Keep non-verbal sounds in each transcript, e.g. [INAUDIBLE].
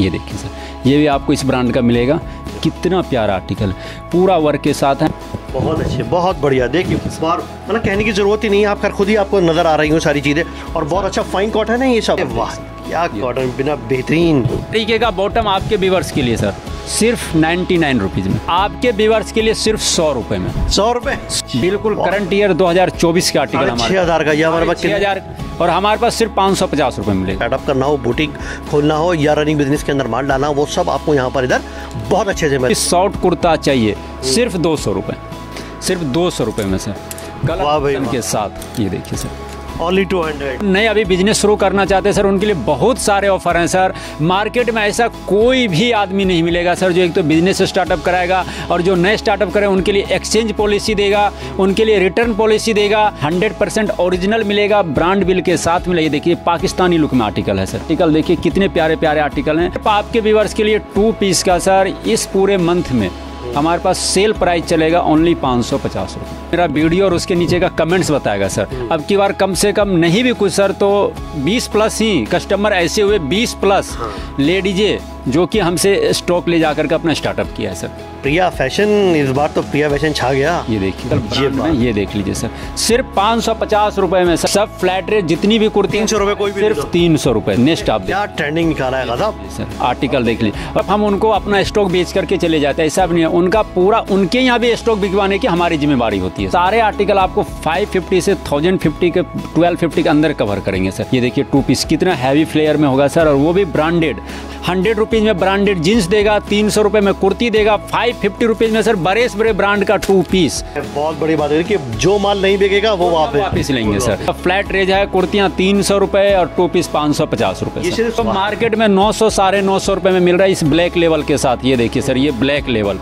ये देखिए सर ये भी आपको इस ब्रांड का मिलेगा। कितना प्यारा आर्टिकल पूरा वर्क के साथ है। बहुत अच्छे बहुत बढ़िया। देखिए बार मतलब कहने की ज़रूरत ही नहीं है आप खैर खुद ही आपको नज़र आ रही हूँ सारी चीज़ें और बहुत अच्छा फाइन कॉटन है ये सब। वाह। क्या कॉटन बिना बेहतरीन। तरीके का बॉटम आपके व्यूवर्स के लिए सर सिर्फ़ नाइन्टी नाइन रुपीज़ में। आपके व्यूवर्स के लिए सिर्फ़ सौ रुपए में। सौ रुपए? बिल्कुल करंट ईयर 2024 का आर्टिकल छह हज़ार का ये हमारे पास छः हज़ार। और हमारे पास सिर्फ़ पाँच सौ पचास रुपये मिलेगा स्टार्टअप करना हो बुटीक खोलना हो या रनिंग बिज़नेस के अंदर माल डालना हो वो सब आपको यहाँ पर इधर बहुत अच्छे से मिले शॉर्ट कुर्ता चाहिए सिर्फ़ दो सौ रुपये सिर्फ़ दो सौ रुपये में सर कलर के साथ ये देखिए सर ओनली टू हंड्रेड नए अभी बिज़नेस शुरू करना चाहते हैं सर उनके लिए बहुत सारे ऑफ़र हैं सर मार्केट में ऐसा कोई भी आदमी नहीं मिलेगा सर जो एक तो बिज़नेस स्टार्टअप कराएगा और जो नए स्टार्टअप करें, उनके लिए एक्सचेंज पॉलिसी देगा, उनके लिए रिटर्न पॉलिसी देगा. 100 परसेंट ओरिजिनल मिलेगा ब्रांड बिल के साथ मिलेगा देखिए, पाकिस्तानी लुक में आर्टिकल है सर आर्टिकल देखिए, कितने प्यारे प्यारे आर्टिकल हैं आपके व्यूवर्स के लिए टू पीस का सर इस पूरे मंथ में हमारे पास सेल प्राइस चलेगा ओनली पाँच सौ पचास रुपये। मेरा वीडियो और उसके नीचे का कमेंट्स बताएगा सर अब की बार कम से कम नहीं भी कुछ सर तो 20 प्लस ही कस्टमर ऐसे हुए 20 प्लस ले लीजिए जो कि हमसे स्टॉक ले जाकर के अपना स्टार्टअप किया है सर प्रिया फ़ैशन इस बार तो प्रिया फ़ैशन छा गया। ये देखिए ये ये देख लीजिए सर। सिर्फ़ पाँच सौ पचास रुपये में सर सब फ्लैट रेट जितनी भी कुर्ती 300 रुपए कोई भी सिर्फ़ तीन सौ रुपये नेक्स्ट आप क्या ट्रेंडिंग निकाला है गजब। सर आर्टिकल देख लीजिए। अब हम उनको अपना स्टॉक बेच करके चले जाते हैं ऐसा भी नहीं है। उनका पूरा उनके यहाँ भी स्टॉक बिकवाने की हमारी जिम्मेवारी होती है। सारे आर्टिकल आपको 550 से 1050 के 1250 के अंदर कवर करेंगे सर। ये देखिए टू पीस कितना हैवी फ्लेयर में होगा सर और वो भी ब्रांडेड हंड्रेड रुपीज़ में ब्रांडेड जीन्स देगा तीन सौ रुपये में कुर्ती देगा फाइव फिफ्टी रुपीज़ में सर बड़े से बड़े ब्रांड का टू पीस बहुत बड़ी बात है कि जो माल नहीं बिकेगा वो वापस लेंगे सर फ्लैट रेज है कुर्तियाँ तीन सौ रुपये और टू पीस पाँच सौ पचास सिर्फ़ तो मार्केट में नौ सौ साढ़े नौ सौ रुपये में मिल रहा है इस ब्लैक लेवल के साथ। ये देखिए सर ये ब्लैक लेवल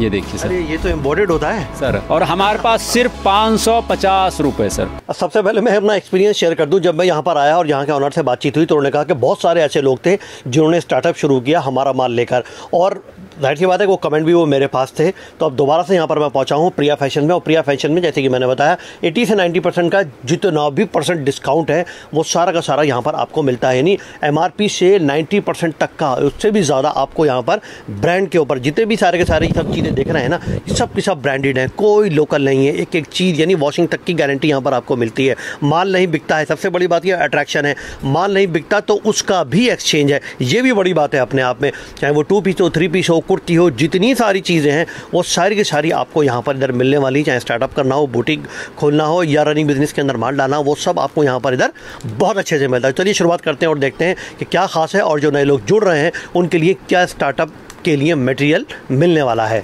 ये देखिए सर ये तो एम्बॉडेड होता है। सर और हमारे पास सिर्फ़ पाँच सौ पचास रुपये सर सबसे पहले मैं अपना एक्सपीरियंस शेयर कर दूँ जब मैं यहाँ पर आया और यहाँ के ऑनर से बातचीत हुई तो उन्होंने कहा कि बहुत सारे ऐसे लोग थे जिन्होंने स्टार्टअप शुरू किया हमारा माल लेकर। और ज़ाहिर सी बात है वो कमेंट भी वो मेरे पास थे। तो अब दोबारा से यहाँ पर मैं पहुँचा हूँ प्रिया फ़ैशन में। और प्रिया फ़ैशन में जैसे कि मैंने बताया 80 से 90 परसेंट का जितना भी परसेंट डिस्काउंट है, वो सारा का सारा यहाँ पर आपको मिलता है। यानी एमआरपी से 90 परसेंट तक का, उससे भी ज़्यादा आपको यहाँ पर ब्रांड के ऊपर, जितने भी सारे के सारे सब चीज़ें देख रहे हैं ना सब की सब ब्रांडेड हैं। कोई लोकल नहीं है। एक एक चीज़, यानी वॉशिंग तक की गारंटी यहाँ पर आपको मिलती है। माल नहीं बिकता है। सबसे बड़ी बात यह अट्रैक्शन है। माल नहीं बिकता तो उसका भी एक्सचेंज है। ये भी बड़ी बात है अपने आप में। चाहे वो टू पीस हो थ्री पीस हो कुर्ती हो, जितनी सारी चीज़ें हैं, वो सारी की सारी आपको यहाँ पर इधर मिलने वाली चाहे स्टार्टअप करना हो बुटीक खोलना हो, या रनिंग बिज़नेस के अंदर माल डालना वो सब आपको यहाँ पर इधर बहुत अच्छे से मिलता है। चलिए शुरुआत करते हैं और देखते हैं कि क्या खास है और जो नए लोग जुड़ रहे हैं, उनके लिए क्या स्टार्टअप के लिए मटेरियल मिलने वाला है।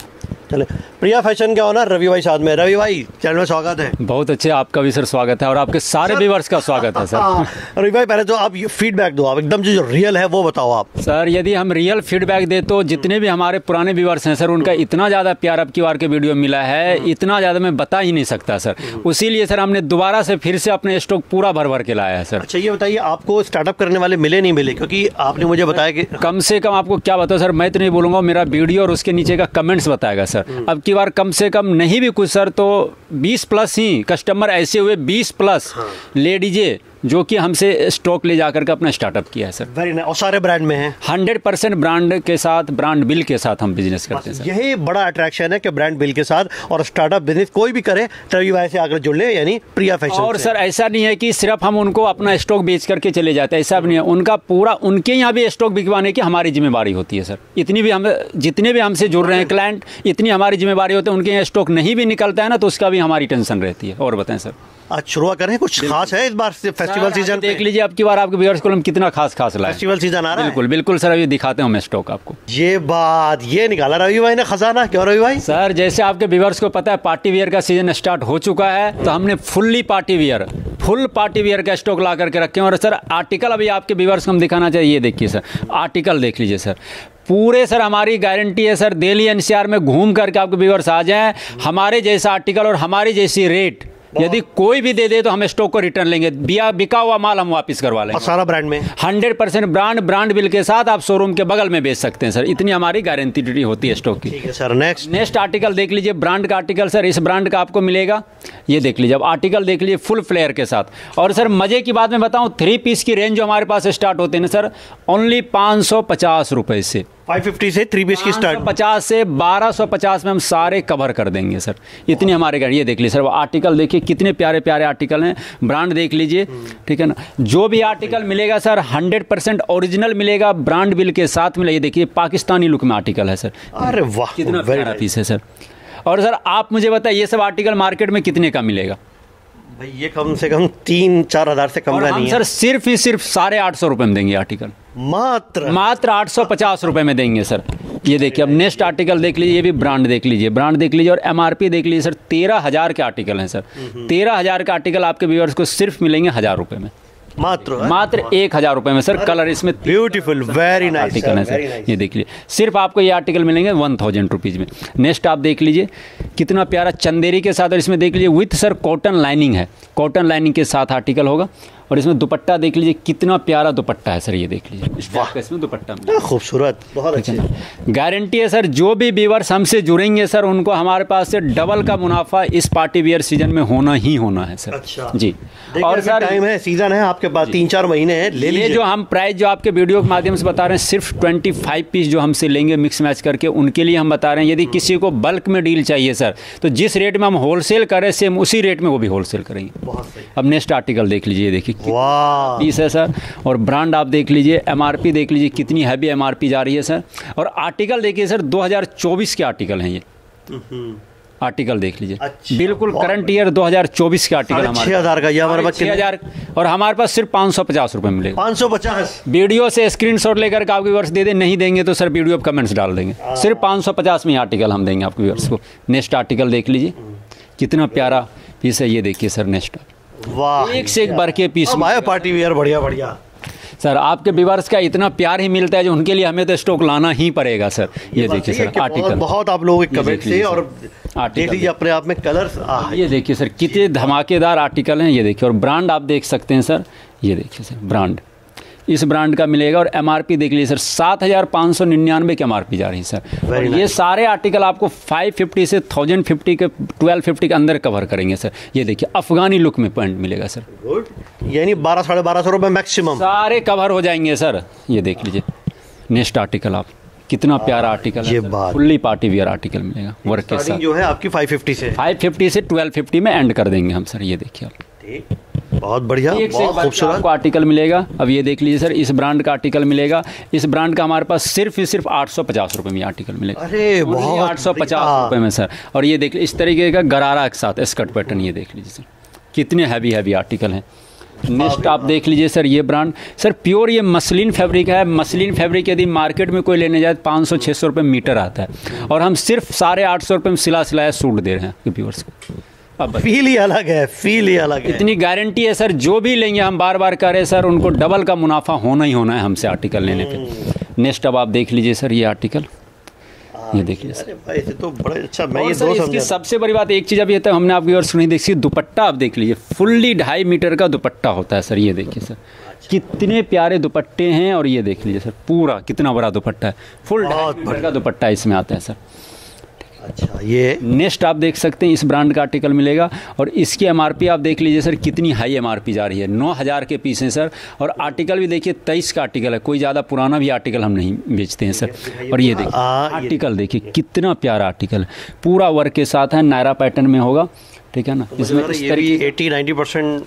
चले। प्रिया फ़ैशन के ऑनर रवि भाई साथ में। रवि भाई चैनल में स्वागत है। बहुत अच्छे आपका भी सर स्वागत है और आपके सारे व्यूवर्स का स्वागत है सर। हाँ, रवि भाई पहले तो आप फीडबैक दो आप एकदम जो रियल है वो बताओ आप। सर यदि हम रियल फीडबैक दे तो जितने भी हमारे पुराने व्यूवर्स हैं सर उनका इतना ज़्यादा प्यार अब की बार के वीडियो मिला है इतना ज़्यादा मैं बता ही नहीं सकता सर। उसीलिए सर हमने दोबारा से फिर से अपने स्टॉक पूरा भर भर के लाया है सर। अच्छा ये बताइए आपको स्टार्टअप करने वाले मिले नहीं मिले? क्योंकि आपने मुझे बताया कि कम से कम आपको क्या बताओ सर मैं तो नहीं बोलूँगा मेरा वीडियो और उसके नीचे का कमेंट्स बताएगा सर। अब की बार कम से कम नहीं भी कुछ सर तो 20 प्लस ही कस्टमर ऐसे हुए 20 प्लस। ले लीजिए। जो कि हमसे स्टॉक ले जाकर के अपना स्टार्टअप किया है सर वेरी नाइस और सारे ब्रांड में हैं? हंड्रेड परसेंट ब्रांड के साथ ब्रांड बिल के साथ हम बिज़नेस करते हैं सर यही बड़ा अट्रैक्शन है कि ब्रांड बिल के साथ और स्टार्टअप बिज़नेस कोई भी करे रवि भाई से आकर जुड़ ले यानी प्रिया फ़ैशन और। सर ऐसा नहीं है कि सिर्फ़ हम उनको अपना स्टॉक बेच करके चले जाते हैं ऐसा भी नहीं है। उनका पूरा उनके यहाँ भी स्टॉक बिकवाने की हमारी जिम्मेवारी होती है सर इतनी भी हम जितने भी हमसे जुड़ रहे हैं क्लाइंट इतनी हमारी जिम्मेवारी होती है उनके यहाँ स्टॉक नहीं भी निकलता है ना तो उसका भी हमारी टेंशन रहती है। और बताएँ सर आज शुरुआत करें कुछ खास है इस बार से फेस्टिवल सीज़न देख लीजिए अब की बार आपके व्यूअर्स को हम कितना खास खास लाए फेस्टिवल सीज़न आ रहा है? बिल्कुल बिल्कुल सर अभी दिखाते हैं हम स्टॉक आपको। ये बात ये निकाला रवि भाई ने खजाना क्यों रवि भाई? सर जैसे आपके व्यूअर्स को पता है पार्टी वियर का सीज़न स्टार्ट हो चुका है तो हमने fully party wear full party wear का स्टॉक ला करके रखे हैं। और सर आर्टिकल अभी आपके व्यूअर्स को हम दिखाना चाहिए ये देखिए सर आर्टिकल देख लीजिए सर। पूरे सर हमारी गारंटी है सर दिल्ली एनसीआर में घूम करके आपके व्यूअर्स आ जाएँ। हमारे जैसा आर्टिकल और हमारी जैसी रेट यदि कोई भी दे दे तो हम स्टॉक को रिटर्न लेंगे। बिया बिका हुआ माल हम वापस करवा लेंगे। सारा ब्रांड में? Hundred percent brand brand bill के साथ आप शोरूम के बगल में बेच सकते हैं सर इतनी हमारी गारंटी होती है स्टॉक की। सर नेक्स्ट नेक्स्ट आर्टिकल देख लीजिए। ब्रांड का आर्टिकल सर इस ब्रांड का आपको मिलेगा। ये देख लीजिए। अब आर्टिकल देख लीजिए फुल फ्लेयर के साथ। और सर मज़े की बात मैं बताऊँ थ्री पीस की रेंज जो हमारे पास स्टार्ट होते हैं ना सर ओनली पाँच सौ पचास रुपये से। 550 से थ्री पीस की स्टार्ट पचास से बारह सौ पचास में हम सारे कवर कर देंगे सर इतनी हमारे गाड़ी ये देख लीजिए सर वो आर्टिकल देखिए कितने प्यारे प्यारे आर्टिकल हैं। ब्रांड देख लीजिए ठीक है ना? जो भी आर्टिकल मिलेगा सर हंड्रेड परसेंट ओरिजिनल मिलेगा ब्रांड बिल के साथ मिलेगा ये देखिए पाकिस्तानी लुक में आर्टिकल है सर अरे वाह कितना प्यारा पीस है सर और सर आप मुझे बताइए ये सब आर्टिकल मार्केट में कितने का मिलेगा? भाई ये कम से कम तीन चार हज़ार से कम नहीं सर सिर्फ़ ही सिर्फ़ साढ़े आठ सौ रुपये में देंगे आर्टिकल मात्र। मात्र आठ सौ पचास रुपये में देंगे सर। ये देखिए अब नेक्स्ट आर्टिकल देख लीजिए ये भी ब्रांड देख लीजिए। ब्रांड देख लीजिए और एमआरपी देख लीजिए सर। तेरह हज़ार के आर्टिकल हैं सर। तेरह हज़ार के आर्टिकल आपके व्यूअर्स को सिर्फ़ मिलेंगे हज़ार रुपये में। मात्र मात्र एक हज़ार रुपए में सर। कलर इसमें ब्यूटीफुल वेरी नाइस आर्टिकल है सर। ये देख लीजिए। सिर्फ़ आपको ये आर्टिकल मिलेंगे वन थाउज़ेंड रुपीज़ में। नेक्स्ट आप देख लीजिए कितना प्यारा चंदेरी के साथ और इसमें देख लीजिए विथ सर कॉटन लाइनिंग है। कॉटन लाइनिंग के साथ आर्टिकल होगा। और इसमें दुपट्टा देख लीजिए कितना प्यारा दुपट्टा है सर ये देख लीजिए। इस टाइप का इसमें दुपट्टा खूबसूरत बहुत अच्छे। गारंटी है सर जो भी व्यूवर्स हमसे जुड़ेंगे सर उनको हमारे पास से डबल का मुनाफा इस पार्टी वियर सीज़न में होना ही होना है सर। अच्छा। जी। और सर टाइम है सीज़न है आपके पास तीन चार महीने हैं ले ये लीजिए। जो हम प्राइस जो आपके वीडियो के माध्यम से बता रहे हैं सिर्फ़ 25 पीस जो हमसे लेंगे मिक्स मैच करके उनके लिए हम बता रहे हैं यदि किसी को बल्क में डील चाहिए सर तो जिस रेट में हम होलसेल करें सेम उसी रेट में वो भी होलसेल करेंगे। अब नेक्स्ट आर्टिकल देख लीजिए देखिए वाह। पीस है सर। और ब्रांड आप देख लीजिए एमआरपी देख लीजिए कितनी हैवी एमआरपी जा रही है सर। और आर्टिकल देखिए सर 2024 के आर्टिकल हैं ये। आर्टिकल देख लीजिए। अच्छा, बिल्कुल करंट ईयर 2024 के आर्टिकल हमारे छह हज़ार का ये हमारे पास छः हज़ार। और हमारे पास सिर्फ़ पाँच सौ पचास रुपये मिलेगा पाँच सौ पचास? वीडियो से स्क्रीन शॉट लेकर के आपके व्यूअर्स दे दें नहीं देंगे तो सर वीडियो कमेंट्स डाल देंगे। सिर्फ़ 550 में ये आर्टिकल हम देंगे आपके व्यूअर्स को। नेक्स्ट आर्टिकल देख लीजिए। कितना प्यारा पीस है ये देखिए सर नेक्स्ट वाह। एक से एक भर के पीस माया आया पार्टी वेयर बढ़िया बढ़िया। सर आपके व्यूवर्स का इतना प्यार ही मिलता है जो उनके लिए हमें तो स्टॉक लाना ही पड़ेगा सर। ये देखिए सर आर्टिकल। बहुत आप लोगों के कमेंट से और आर्टिकल देख लीजिए अपने आप में कलर्स ये देखिए सर कितने धमाकेदार आर्टिकल हैं ये देखिए और ब्रांड आप देख सकते हैं सर। ये देखिए सर ब्रांड इस ब्रांड का मिलेगा और एमआरपी देख लीजिए सर सात हज़ार पाँच सौ निन्यानवे की एमआरपी जा रही है सर। और ये सारे आर्टिकल आपको फाइव फिफ्टी से थाउज़ेंड फिफ्टी के ट्वेल्व फिफ्टी के अंदर कवर करेंगे सर। ये देखिए अफगानी लुक में पॉइंट मिलेगा सर। यानी बारह साढ़े बारह सौ रुपये मैक्सिमम सारे कवर हो जाएँगे सर। ये देख लीजिए नेक्स्ट आर्टिकल आप। कितना प्यारा आर्टिकल ये है बात। फुल्ली पार्टी वियर आर्टिकल मिलेगा वर्क के साथ। जो है आपकी फाइव फिफ्टी से। फाइव फिफ्टी से ट्वेल्व फिफ्टी में एंड कर देंगे हम सर ये देखिए आप। ठीक। बहुत बढ़िया बहुत खूबसूरत। आपको आर्टिकल मिलेगा। अब ये देख लीजिए सर इस ब्रांड का आर्टिकल मिलेगा। इस ब्रांड का हमारे पास सिर्फ़ सिर्फ़ आठ सौ पचास रुपये में आर्टिकल मिलेगा। अरे बहुत आठ सौ पचास रुपये में सर। और ये देख लीजिए इस तरीके का गरारा के साथ स्कर्ट पैटर्न ये देख लीजिए सर। कितने हैवी हैवी आर्टिकल हैं। नेक्स्ट आप देख लीजिए सर ये ब्रांड सर प्योर ये मसलिन फैब्रिक है। मसलिन फैब्रिक यदि मार्केट में कोई लेने जाए तो पाँच सौ छः सौ रुपये मीटर आता है। और हम सिर्फ़ साढ़े आठ सौ रुपये में सिला सिलाया सूट दे रहे हैं व्यूअर्स को। फील ही अलग है फील ही अलग है। इतनी गारंटी है सर जो भी लेंगे हम बार बार करें सर उनको डबल का मुनाफा होना ही होना है हमसे आर्टिकल लेने पे। नेक्स्ट अब आप देख लीजिए सर ये आर्टिकल। ये देख लीजिए अरे भाई तो बड़ा अच्छा मैं ये सर दो इसकी सबसे बड़ी बात एक चीज़ अभी है हमने आपकी और सुनी देखी दुपट्टा आप देख लीजिए फुल्ली ढाई मीटर का दुपट्टा होता है सर ये देखिए सर। कितने प्यारे दुपट्टे हैं और ये देख लीजिए सर पूरा कितना बड़ा दुपट्टा है। फुल ढाई मीटर का दुपट्टा इसमें आता है सर। अच्छा ये नेक्स्ट आप देख सकते हैं इस ब्रांड का आर्टिकल मिलेगा। और इसकी एमआरपी आप देख लीजिए सर कितनी हाई एमआरपी जा रही है। नौ हज़ार के पीस हैं सर। और आर्टिकल भी देखिए तेईस का आर्टिकल है। कोई ज़्यादा पुराना भी आर्टिकल हम नहीं बेचते हैं सर। और ये देखिए आर्टिकल देखिए कितना प्यारा आर्टिकल है पूरा वर्क के साथ है नायरा पैटर्न में होगा। ठीक है ना? इसमें इस तरीके eighty ninety percent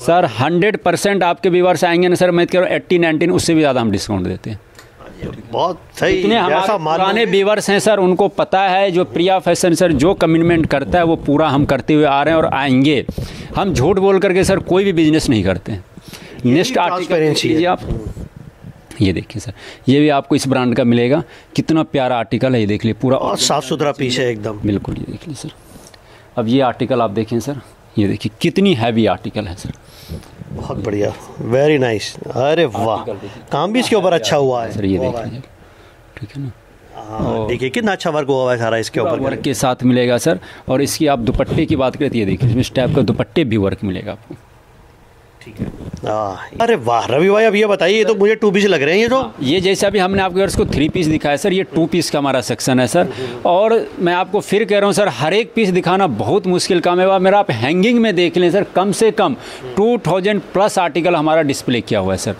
sir hundred percent आपके व्यूवर्स आएँगे ना सर मैं कह रहा हूँ एट्टी नाइनटीन उससे भी ज़्यादा हम डिस्काउंट देते हैं। बहुत सही इतने हमारे पुराने व्यूवर्स हैं सर उनको पता है जो प्रिया फ़ैशन सर जो कमिटमेंट करता है वो पूरा हम करते हुए आ रहे हैं और आएँगे। हम झूठ बोल करके सर कोई भी बिज़नेस नहीं करते। हैं। नेक्स्ट आर्टिकल आप ये देखिए सर ये भी आपको इस ब्रांड का मिलेगा। कितना प्यारा आर्टिकल है ये देख लीजिए पूरा और साफ़ सुथरा पीस है। एकदम। बिल्कुल ये देख लीजिए सर। अब ये आर्टिकल आप देखें सर ये देखिए कितनी हैवी आर्टिकल है सर। बहुत बढ़िया। वेरी नाइस अरे वाह। काम भी इसके ऊपर अच्छा हुआ है। सर ये देखिए। ठीक है ना? हाँ, देखिए कितना अच्छा वर्क हुआ है सारा इसके ऊपर। वर्क के साथ मिलेगा सर। और इसकी आप दुपट्टे की बात करें तो ये देखिए इसमें इस टाइप का दुपट्टे भी वर्क मिलेगा आपको। ठीक हाँ, अरे वाह रवि भाई अब ये बताइए ये तो मुझे टू पीस लग रहे हैं ये तो। ये जैसे अभी हमने आपके इसको थ्री पीस दिखाया सर ये टू पीस का हमारा सेक्शन है सर और मैं आपको फिर कह रहा हूँ सर हर एक पीस दिखाना बहुत मुश्किल काम है। मेरा आप हैंगिंग में देख लें सर कम से कम टू थाउज़ेंड प्लस आर्टिकल हमारा डिस्प्ले किया हुआ है सर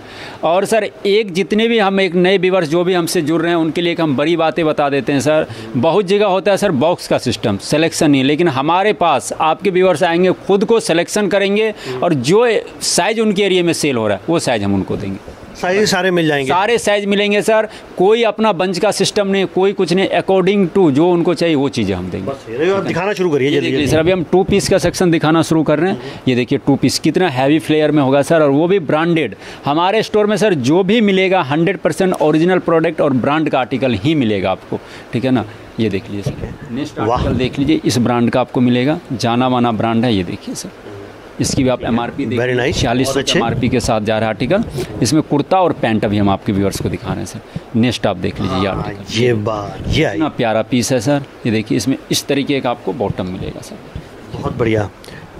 और सर एक जितने भी हम एक नए व्यूवर्स जो भी हमसे जुड़ रहे हैं उनके लिए एक हम बड़ी बातें बता देते हैं सर बहुत जगह होता है सर बॉक्स का सिस्टम सिलेक्शन नहीं लेकिन हमारे पास आपके व्यूवर्स आएँगे खुद को सिलेक्शन करेंगे और जो साइज़ उनके एरिए में सेल हो रहा है। वो साइज़ हम उनको देंगे। साइज़ सारे मिल जाएँगे। सारे साइज़ मिलेंगे सर कोई अपना बंच का सिस्टम नहीं कोई कुछ नहीं। अकॉर्डिंग टू जो उनको चाहिए वो चीज़ें हम देंगे। आप दिखाना शुरू करिए जल्दी जल्दी। सर अभी हम टू पीस का सेक्शन दिखाना शुरू कर रहे हैं। ये देखिए टू पीस कितना हैवी फ्लेयर में होगा सर और वो भी ब्रांडेड हमारे स्टोर में सर जो भी मिलेगा हंड्रेड परसेंट ओरिजिनल प्रोडक्ट और ब्रांड का आर्टिकल ही मिलेगा आपको। ठीक है ना? ये देख लीजिए सर नेक्स्ट आर्टिकल देख लीजिए इस ब्रांड का आपको मिलेगा। जाना माना ब्रांड है ये देखिए सर इसकी भी आप M R P very nice छियालीस एम आर पी के साथ जा रहा है आर्टिकल इसमें कुर्ता और पैंट अभी हम आपके व्यूअर्स को दिखा रहे हैं सर नेक्स्ट आप देख लीजिए हाँ, ये बात ये इतना प्यारा पीस है सर ये देखिए इसमें इस तरीके का आपको बॉटम मिलेगा सर बहुत बढ़िया।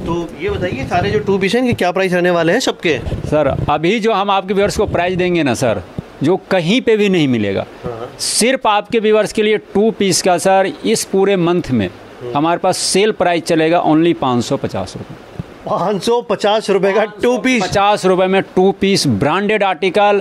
तो ये बताइए सारे जो टू पीस हैं क्या प्राइस रहने वाले हैं सबके? सर अभी जो हम आपके व्यूअर्स को प्राइस देंगे ना सर जो कहीं पे भी नहीं मिलेगा। हाँ। सिर्फ़ आपके व्यूअर्स के लिए टू पीस का सर इस पूरे मंथ में हमारे पास सेल प्राइस चलेगा ओनली पाँच सौ पचास रुपये पाँच सौ पचास रुपये का टू पीस पचास रुपये में two piece branded article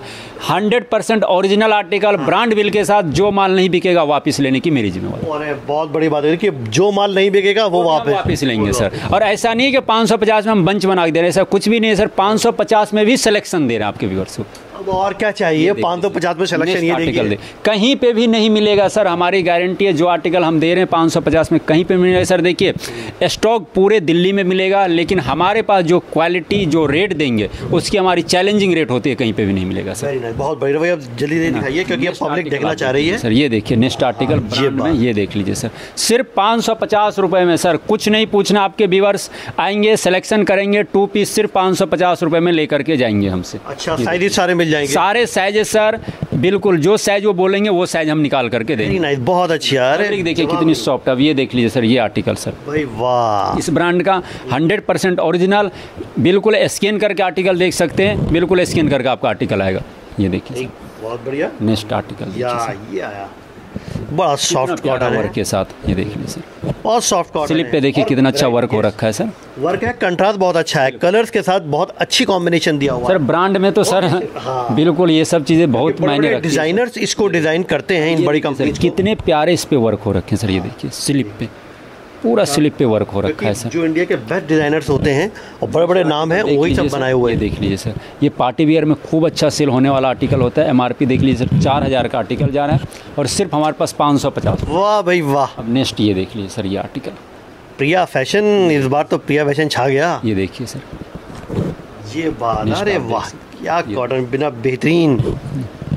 hundred percent original article brand bill के साथ जो माल नहीं बिकेगा वापस लेने की मेरी जिम्मेवारी। अरे बहुत बड़ी बात है। कि जो माल नहीं बिकेगा वो वापस वापस लेंगे सर। और ऐसा नहीं है कि पाँच सौ पचास में हम बंच बना के दे रहे हैं सर। कुछ भी नहीं है सर। पाँच सौ पचास में भी सिलेक्शन दे रहे हैं आपके व्यवर्स को। अब और क्या चाहिए? पाँच सौ पचास में सिलेक्शन ये आर्टिकल दे कहीं पे भी नहीं मिलेगा सर हमारी गारंटी है जो आर्टिकल हम दे रहे हैं पाँच सौ पचास में कहीं पे मिलेगा। सर देखिए स्टॉक पूरे दिल्ली में मिलेगा लेकिन हमारे पास जो क्वालिटी जो रेट देंगे उसकी हमारी चैलेंजिंग रेट होती है कहीं पे भी नहीं मिलेगा सर। बहुत बढ़िया भैया जल्दी दिखाइए क्योंकि अब पब्लिक देखना चाह रही है। सर ये देखिए नेक्स्ट आर्टिकल में ये देख लीजिए सर। सिर्फ़ पाँच सौ पचास रुपये में सर कुछ नहीं पूछना आपके व्यूवर्स आएँगे सिलेक्शन करेंगे टू पीस सिर्फ़ पाँच सौ पचास रुपये में लेकर के जाएँगे हमसे। अच्छा सारे मिल जाएँगे। सारे साइज़ है सर। बिल्कुल जो साइज़ वो बोलेंगे वो साइज़ हम निकाल करके देंगे। नहीं बहुत अच्छी यार। देखिए कितनी सॉफ्ट अब ये देख लीजिए सर ये आर्टिकल सर। भाई वाह। इस ब्रांड का 100 परसेंट ओरिजिनल बिल्कुल स्कैन करके आर्टिकल देख सकते हैं। बिल्कुल स्कैन करके आपका आर्टिकल आएगा। ये देखिए बहुत बढ़िया। नेक्स्ट आर्टिकल ये आया बड़ा सॉफ्ट कॉटन वर्क के साथ ये देखिए सर बहुत सॉफ्ट कॉटन स्लिप पे देखिए कितना अच्छा वर्क हो रखा है सर वर्क है कंट्रास्ट बहुत अच्छा है। कलर्स के साथ बहुत अच्छी कॉम्बिनेशन दिया हुआ सर ब्रांड में तो सर हाँ। बिल्कुल ये सब चीज़ें बहुत मायने डिजाइनर्स इसको डिज़ाइन करते हैं इन बड़ी कंपनी कितने प्यारे इस पे वर्क हो रखे हैं सर ये देखिए स्लिप पे। पूरा स्लिप पे वर्क हो रखा है सर जो इंडिया के बेस्ट डिज़ाइनर्स होते हैं और बड़े बड़े नाम हैं वही सब बनाए हुए हैं। देख लीजिए सर ये पार्टी वियर में खूब अच्छा सेल होने वाला आर्टिकल होता है. एमआरपी देख लीजिए सर चार हज़ार का आर्टिकल जा रहा है और सिर्फ़ हमारे पास पाँच सौ पचास वाह भाई वाह। अब नेक्स्ट ये देख लीजिए सर ये आर्टिकल प्रिया फ़ैशन इस बार तो प्रिया फ़ैशन छा गया। ये देखिए सर ये बात अरे वाह क्या कॉटन बिना बेहतरीन।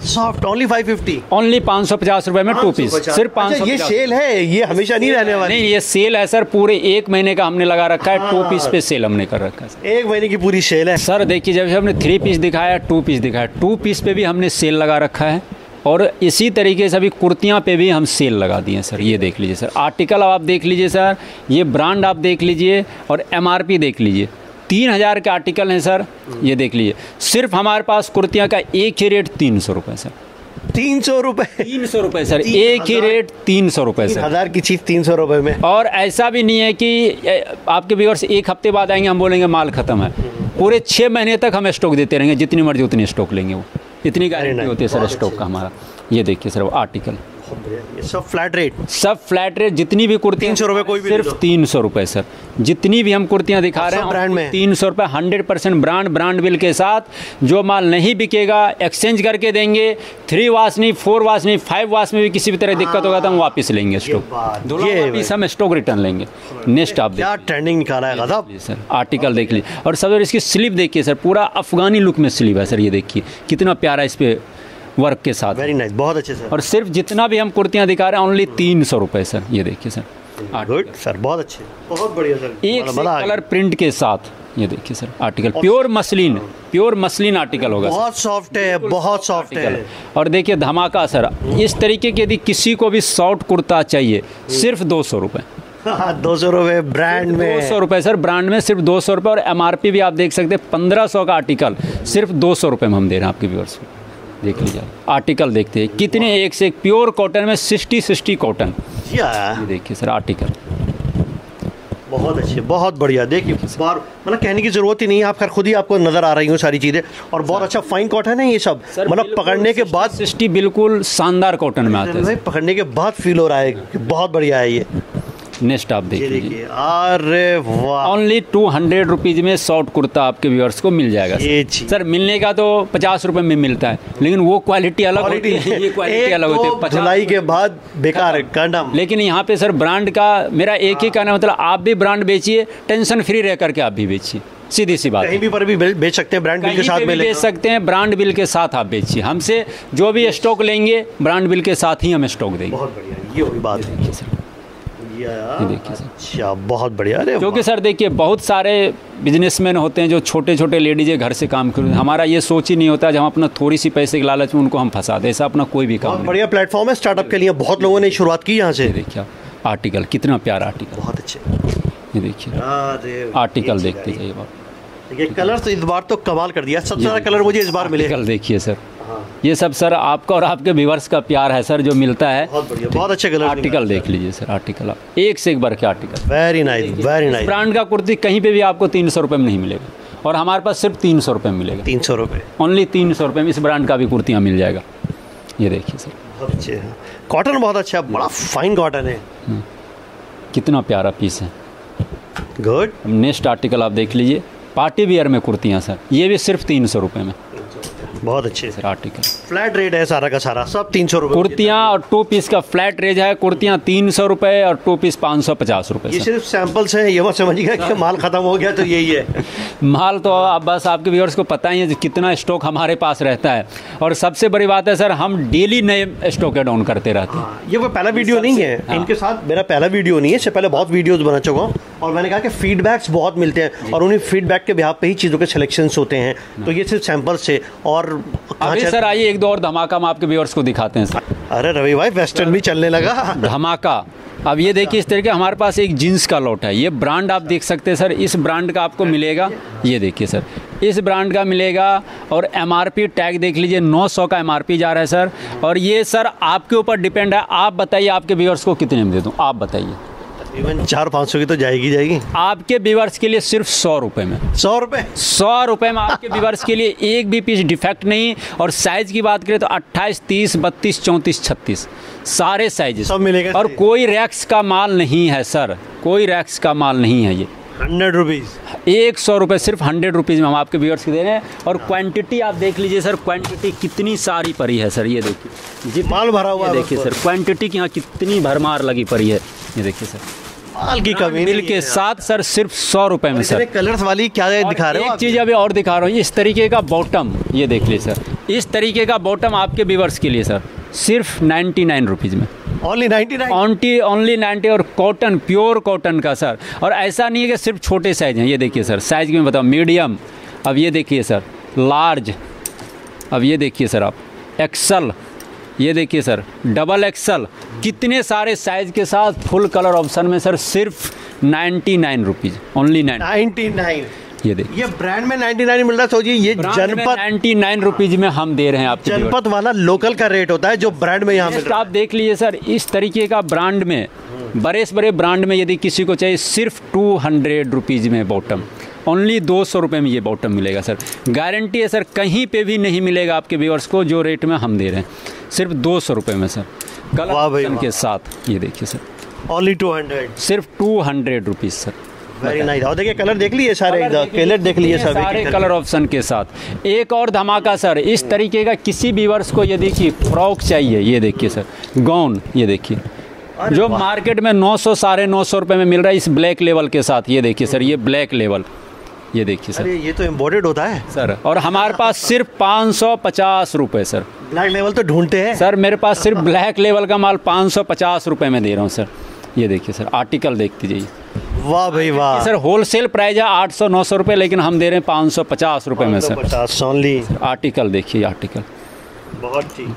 सॉफ्ट ओनली 550 ओनली पाँच सौ पचास रुपए में टू पीस सिर्फ़ पाँच अच्छा, ये सेल है? ये हमेशा नहीं रहने वाला। नहीं ये सेल है सर पूरे एक महीने का हमने लगा रखा है टू पीस पे सेल हमने कर रखा है एक महीने की पूरी सेल है? सर देखिए जब हमने थ्री पीस दिखाया टू पीस दिखाया टू पीस पे भी हमने सेल लगा रखा है। और इसी तरीके से अभी कुर्तियाँ पे भी हम सेल लगा दिए सर ये देख लीजिए सर आर्टिकल आप देख लीजिए सर ये ब्रांड आप देख लीजिए और एमआरपी देख लीजिए। तीन हज़ार के आर्टिकल हैं सर। ये देख लीजिए। सिर्फ़ हमारे पास कुर्तियाँ का एक ही रेट तीन सौ रुपये सर। तीन सौ रुपए? तीन सौ रुपए सर। एक ही रेट तीन सौ रुपए सर। हज़ार की चीज़ तीन सौ रुपए में। और ऐसा भी नहीं है कि आपके व्यूअर्स एक हफ़्ते बाद आएँगे हम बोलेंगे माल खत्म है। पूरे छः महीने तक हम स्टॉक देते रहेंगे जितनी मर्ज़ी उतनी स्टॉक लेंगे वो। इतनी गारंटी होती है सर स्टॉक का हमारा। ये देखिए सर वो आर्टिकल सब फ्लैट रेट सब फ्लैट रेट जितनी भी कुर्ती तीन सौ रुपए कोई भी सिर्फ़ तीन सौ रुपए सर। जितनी भी हम कुर्तियाँ दिखा रहे हैं ब्रांड में। तीन सौ रुपए hundred percent brand brand bill के साथ जो माल नहीं बिकेगा एक्सचेंज करके देंगे थ्री वाश नहीं फोर वाश नहीं फाइव वाश में भी किसी भी तरह दिक्कत होगा तो हम वापस लेंगे स्टॉक ये हम स्टॉक रिटर्न लेंगे। नेक्स्ट आप क्या ट्रेंडिंग निकाला है सर आर्टिकल देख लीजिए। और सब इसकी स्लिप देखिए सर पूरा अफगानी लुक में स्लिप है सर ये देखिए। कितना प्यारा इस पर वर्क के साथ। वेरी नाइस बहुत अच्छे सर और सिर्फ़ जितना भी हम कुर्तियाँ दिखा रहे हैं ओनली तीन सौ रुपये सर ये देखिए सर गुड सर बहुत अच्छे। बहुत बढ़िया सर एक कलर प्रिंट के साथ ये देखिए sir article pure muslin pure muslin article होगा बहुत सॉफ्ट है बहुत सॉफ्ट है। और देखिए धमाका सर इस तरीके के यदि किसी को भी शॉर्ट कुर्ता चाहिए सिर्फ़ दो सौ रुपये दो सौ रुपये ब्रांड में दो सौ रुपये सर ब्रांड में सिर्फ़ दो सौ रुपये और एमआरपी भी आप देख सकते हैं पंद्रह सौ का आर्टिकल सिर्फ़ दो सौ रुपये में हम दे रहे हैं आपके व्यूअर्स को। देख लीजिए आर्टिकल देखते हैं। कितने एक से एक प्योर कॉटन में सिक्सटी सिक्सटी कॉटन देखिए सर आर्टिकल बहुत अच्छे बहुत बढ़िया। देखिए बार मतलब कहने की ज़रूरत ही नहीं है आप खैर खुद ही आपको नज़र आ रही हूँ सारी चीज़ें। और बहुत अच्छा फाइन कॉटन है ये सब। मतलब पकड़ने के बाद सिक्सटी बिल्कुल शानदार कॉटन में आता है पकड़ने के बाद फील हो रहा है। बहुत बढ़िया है ये। नेक्स्ट आप देख लीजिए। देखिए अरे वाह। ओनली टू हंड्रेड रुपीज़ में शॉर्ट कुर्ता आपके व्यूअर्स को मिल जाएगा। सर। सर मिलने का तो पचास रुपए में मिलता है लेकिन वो क्वालिटी अलग होती है। ये क्वालिटी अलग होती है। 50 धुलाई के बाद बेकार कंडम लेकिन यहाँ पे सर ब्रांड का मेरा एक ही कहना मतलब आप भी ब्रांड बेचिए टेंशन फ्री रह करके आप भी बेचिए। सीधी सी बात कहीं भी पर भी बेच सकते हैं ब्रांड बिल के साथ में बेच सकते हैं ब्रांड बिल के साथ आप बेचिए। हमसे जो भी स्टॉक लेंगे ब्रांड बिल के साथ ही हम स्टॉक देंगे। बहुत बढ़िया ये हुई बात है। सर। ये देखिए सर। अच्छा बहुत बढ़िया। अरे क्योंकि सर देखिए बहुत सारे बिजनेसमैन होते हैं जो छोटे छोटे लेडीज़ घर से काम करते हैं। हमारा ये सोच ही नहीं होता जब हम अपना थोड़ी सी पैसे के लालच में उनको हम फंसा दें। ऐसा अपना कोई भी काम नहीं। बढ़िया प्लेटफॉर्म है स्टार्टअप के लिए। बहुत लोगों ने शुरुआत की यहाँ से। देखिए आर्टिकल कितना प्यारा आर्टिकल बहुत अच्छे। ये देखिए। आर्टिकल देखते जाइए है। ये कलर तो इस बार तो कमाल कर दिया। सबसे ज़्यादा कलर मुझे इस बार मिले। कल देखिए सर। ये सब सर आपका और आपके व्यूवर्स का प्यार है सर जो मिलता है। बहुत बढ़िया बहुत अच्छे कलर आर्टिकल देख लीजिए सर आर्टिकल आप। एक से एक बार के article very nice very nice brand का कुर्ती कहीं पे भी आपको तीन सौ रुपये में नहीं मिलेगा। और हमारे पास सिर्फ़ तीन सौ रुपये में मिलेगा। तीन सौ रुपये। ओनली तीन सौ रुपये में इस ब्रांड का भी कुर्तियाँ मिल जाएगा। ये देखिए सर। बहुत अच्छे हैं। कॉटन बहुत अच्छा है बड़ा फाइन कॉटन है। कितना प्यारा पीस है। गुड नेक्स्ट आर्टिकल आप देख लीजिए। पार्टी वियर में कुर्तियाँ सर। ये भी सिर्फ़ तीन सौ रुपये में। बहुत अच्छे। सर आर्टिकल फ्लैट रेट है सारा का सारा सब तीन सौ रुपये कुर्तियाँ और टू पीस का फ्लैट रेट है कुर्तियाँ तीन सौ रुपये और टू पीस पाँच सौ पचास रुपये ये सिर्फ़ सैंपल्स हैं ये मत समझिएगा कि माल खत्म हो गया तो यही है। [LAUGHS] माल तो आप बस आपके व्यूअर्स को पता ही है कितना स्टॉक हमारे पास रहता है। और सबसे बड़ी बात है सर हम डेली नए स्टॉक डाउन करते रहते हैं। हाँ, ये कोई पहला वीडियो नहीं है। हाँ। इनके साथ मेरा पहला वीडियो नहीं है इससे पहले बहुत वीडियोस बना चुका हूँ। और मैंने कहा कि फीडबैक्स बहुत मिलते हैं। और उन्हीं फीडबैक के बिहार पे ही चीज़ों के सिलेक्शंस होते हैं। तो ये सिर्फ़ सैंपल्स थे। और कहाँ अभी सर आइए एक दो और धमाका हम आपके व्यूअर्स को दिखाते हैं सर। अरे रवि भाई वेस्टर्न भी चलने लगा। धमाका। अब ये देखिए इस तरीके हमारे पास एक जीन्स का लॉट है। ये ब्रांड आप देख सकते हैं सर। इस ब्रांड का आपको मिलेगा। ये देखिए सर। इस ब्रांड का मिलेगा और एमआरपी टैग देख लीजिए 900 का एमआरपी जा रहा है सर। और ये सर आपके ऊपर डिपेंड है। आप बताइए आपके व्यूअर्स को कितने में दे दूँ? आप बताइए। इवन चार पाँच सौ की तो जाएगी जाएगी। आपके व्यूअर्स के लिए सिर्फ़ सौ रुपये में। सौ रुपये सौ रुपये में आपके व्यूवर्स के लिए एक भी पीस डिफेक्ट नहीं और साइज़ की बात करें तो 28, 30, 32, 34, 36 सारे साइज़ सब मिलेगा और कोई रैक्स का माल नहीं है सर कोई रैक्स का माल नहीं है ये। Hundred rupees. एक सौ रुपये सिर्फ़ हंड्रेड रुपीज़ में हम आपके व्यूअर्स को दे रहे हैं। और क्वांटिटी आप देख लीजिए सर क्वांटिटी कितनी सारी पड़ी है सर ये देखिए। जी माल भरा हुआ है देखिए सर क्वांटिटी की यहाँ कितनी भरमार लगी पड़ी है। ये देखिए सर माल की कमी नहीं के साथ सर सिर्फ़ सौ रुपये में सर। कलर्स वाली क्या दिखा रहे हो एक चीज़ अभी और दिखा रहा हूँ इस तरीके का बॉटम ये देख लीजिए सर। इस तरीके का बॉटम आपके व्यूवर्स के लिए सर सिर्फ़ नाइन्टी नाइन रुपीज़ में। ओनली नाइन्टी नाइन ऑनटी ओनली नाइन्टी और कॉटन प्योर कॉटन का सर। और ऐसा नहीं है कि सिर्फ़ छोटे साइज़ हैं ये देखिए सर साइज़ में बताओ मीडियम अब ये देखिए सर लार्ज अब ये देखिए सर आप एक्सल ये देखिए सर डबल एक्सल कितने सारे साइज़ के साथ फुल कलर ऑप्शन में सर सिर्फ़ ninety nine rupees only nine. Ninety nine. ये देखिए। ये ब्रांड में 99 मिल रहा है सोचिए ये जनपद नाइन्टी नाइन रुपीज़ में हम दे रहे हैं आप जनपद वाला लोकल का रेट होता है जो ब्रांड में यहाँ आप देख लीजिए सर इस तरीके का ब्रांड में बड़े से बड़े ब्रांड में यदि किसी को चाहिए सिर्फ़ टू हंड्रेड रुपीज़ में बॉटम ओनली दो सौ रुपये में ये बॉटम मिलेगा सर गारंटी है सर कहीं पे भी नहीं मिलेगा आपके व्यूअर्स को जो रेट में हम दे रहे हैं। सिर्फ़ दो सौ रुपये में सर कलर। के साथ ये देखिए सर ओनली टू हंड्रेड सिर्फ़ two hundred rupees sir very nice और देखिए कलर देख लिए सारे कलर देख लिए सारे कलर ऑप्शन के साथ। एक और धमाका सर इस तरीके का किसी को यदि कि फ्रॉक चाहिए ये देखिए सर गाउन ये देखिए। जो मार्केट में 900 साढ़े नौ सौ रुपये में मिल रहा है इस ब्लैक लेवल के साथ ये देखिए सर ये ब्लैक लेवल ये देखिए सर। ये तो इम्पोर्टेड होता है। सर और हमारे पास सिर्फ़ पाँच सौ पचास रुपये सर। ब्लैक लेवल तो ढूंढते हैं। सर मेरे पास सिर्फ़ ब्लैक लेवल का माल पाँच सौ पचास रुपये में दे रहा हूँ सर। ये देखिए सर आर्टिकल देखते जाइए वाह भाई वाह। सर होलसेल प्राइस है आठ सौ नौ सौ रुपये लेकिन हम दे रहे हैं पाँच सौ पचास रुपये में सर। पचास ओनली आर्टिकल देखिए आर्टिकल बहुत ठीक।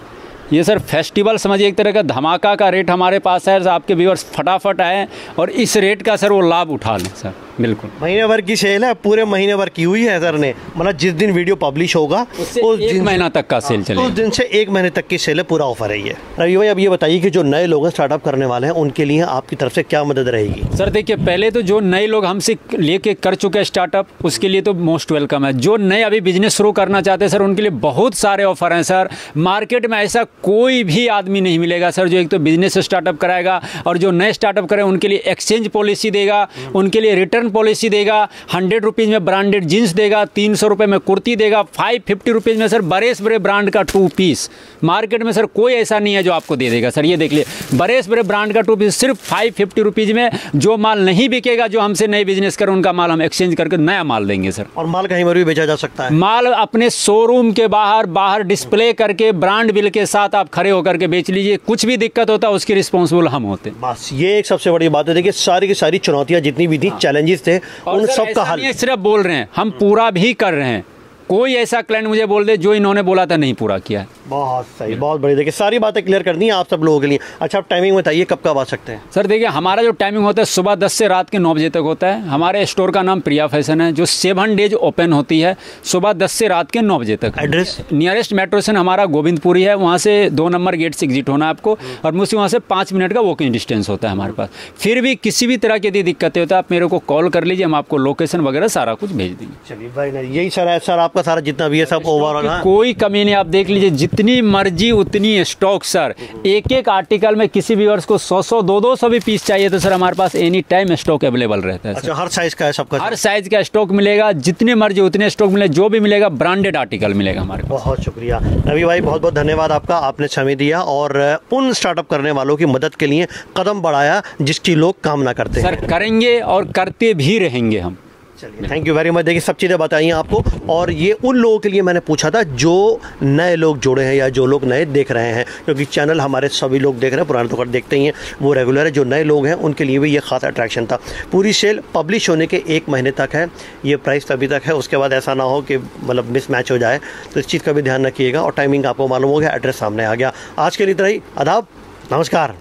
ये सर फेस्टिवल समझिए एक तरह का धमाका का रेट हमारे पास है आपके व्यूअर्स फटाफट आए और इस रेट का सर वो लाभ उठा लें सर। बिल्कुल। महीने भर की सेल है पूरे महीने भर की हुई है सर ने। मतलब जिस दिन वीडियो पब्लिश होगा उस दिन महीना तक का सेल चले उस दिन से एक महीने तक की सेल है पूरा ऑफ़र है ये। रवि भाई अब ये बताइए कि जो नए लोग हैं स्टार्टअप करने वाले हैं उनके लिए आपकी तरफ़ से क्या मदद रहेगी? सर देखिए पहले तो जो नए लोग हमसे लेके कर चुके हैं स्टार्टअप उसके लिए तो मोस्ट वेलकम है। जो नए अभी बिज़नेस शुरू करना चाहते हैं सर उनके लिए बहुत सारे ऑफ़र हैं सर। मार्केट में ऐसा कोई भी आदमी नहीं मिलेगा सर जो एक तो बिज़नेस स्टार्टअप कराएगा और जो नए स्टार्टअप करें उनके लिए एक्सचेंज पॉलिसी देगा उनके लिए रिटर्न पॉलिसी देगा हंड्रेड रुपीज़ में ब्रांडेड जींस देगा तीन सौ रुपये में कुर्ती देगा फाइव फिफ्टी रुपीज़ में सर बरेस बड़े ब्रांड का टू पीस मार्केट में सर कोई ऐसा नहीं है जो आपको दे देगा सर ये देख लिए। बरेस बड़े ब्रांड का टू पीस सिर्फ़ फाइव फिफ्टी रुपीज़ में जो माल नहीं बिकेगा जो हमसे नए बिज़नेस करें उनका माल हम एक्सचेंज करके नया माल देंगे सर और माल कहीं पर भी बेचा जा सकता है? माल अपने शोरूम के बाहर बाहर डिस्प्ले करके ब्रांड बिल के साथ आप खड़े होकर के बेच लीजिए। कुछ भी दिक्कत होता है उसकी रिस्पॉन्सिबल हम होते। हैं बस ये एक सबसे बड़ी बात है। देखिए सारी की सारी चुनौतियाँ जितनी भी थी चैलेंजेस थे उन सबका सब का हल। सिर्फ़ बोल रहे हैं हम पूरा भी कर रहे हैं। कोई ऐसा क्लाइंट मुझे बोल दे जो इन्होंने बोला था नहीं पूरा किया बहुत सही बहुत बड़ी देखिए सारी बातें क्लियर कर दी आप सब लोगों के लिए। अच्छा आप टाइमिंग बताइए कब कब आ सकते हैं? सर देखिए हमारा जो टाइमिंग होता है सुबह दस से रात के नौ बजे तक होता है। हमारे स्टोर का नाम प्रिया फ़ैशन है जो सेवन डेज़ ओपन होती है सुबह दस से रात के नौ बजे तक। एड्रेस नियरेस्ट मेट्रो स्टेशन हमारा गोविंदपुरी है वहाँ से दो नंबर गेट से एग्जिट होना आपको और मुझसे वहाँ से पाँच मिनट का वॉकिंग डिस्टेंस होता है हमारे पास। फिर भी किसी भी तरह की यदि दिक्कतें होता है आप मेरे को कॉल कर लीजिए हम आपको लोकेशन वगैरह सारा कुछ भेज देंगे। चलिए भाई यही सर है सर आपका सारा जितना भी है सब ओवरऑल कि कोई कमी नहीं आप देख लीजिए जितनी मर्ज़ी उतनी स्टॉक सर एक एक आर्टिकल में किसी भी वर्ष को सौ सौ दो दो सौ भी पीस चाहिए तो सर हमारे पास एनी टाइम स्टॉक अवेलेबल रहता है अच्छा हर साइज़ का है सबका हर साइज़ का स्टॉक मिलेगा जितने मर्ज़ी उतने स्टॉक मिले जो भी मिलेगा ब्रांडेड आर्टिकल मिलेगा हमारे बहुत शुक्रिया। रवि भाई बहुत बहुत धन्यवाद आपका आपने समय दिया और उन स्टार्टअप करने वालों की मदद के लिए कदम बढ़ाया जिसकी लोग कामना करते हैं। सर करेंगे और करते भी रहेंगे हम। चलिए। थैंक यू वेरी मच देखिए, सब चीज़ें बताई आपको। और ये उन लोगों के लिए मैंने पूछा था जो नए लोग जुड़े हैं या जो लोग नए देख रहे हैं, क्योंकि चैनल हमारे सभी लोग देख रहे हैं, पुराने तो देखते ही हैं। वो रेगुलर है, जो नए लोग हैं, उनके लिए भी ये खास अट्रैक्शन था। पूरी सेल पब्लिश होने के एक महीने तक है। ये प्राइस तभी तक है, उसके बाद ऐसा ना हो कि मतलब मिस मैच हो जाए। तो इस चीज़ का भी ध्यान रखिएगा और टाइमिंग आपको मालूम हो गया एड्रेस सामने आ गया। आज के लिए इतना ही। आदाब, नमस्कार।